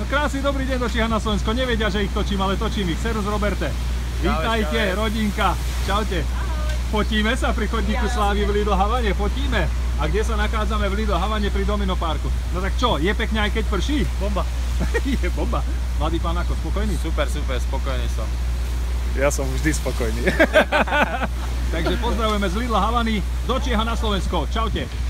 No krásny dobrý deň do Číha na Slovensko. Nevedia, že ich točím, ale točím ich. Serus Roberte. Vítajte, rodinka. Čaute. Ahoj. Fotíme sa pri chodníku ja, Slávy v Lidl Havane. Fotíme. A kde sa nachádzame v Lidl Havane pri Domino Parku? No tak čo, je pekne aj keď prší? Bomba. je bomba. Mladý pán ako, spokojný? Super, super, spokojný som. Ja som vždy spokojný. Takže pozdravujeme z Lidla Havany do Čieha na Slovensko. Čaute.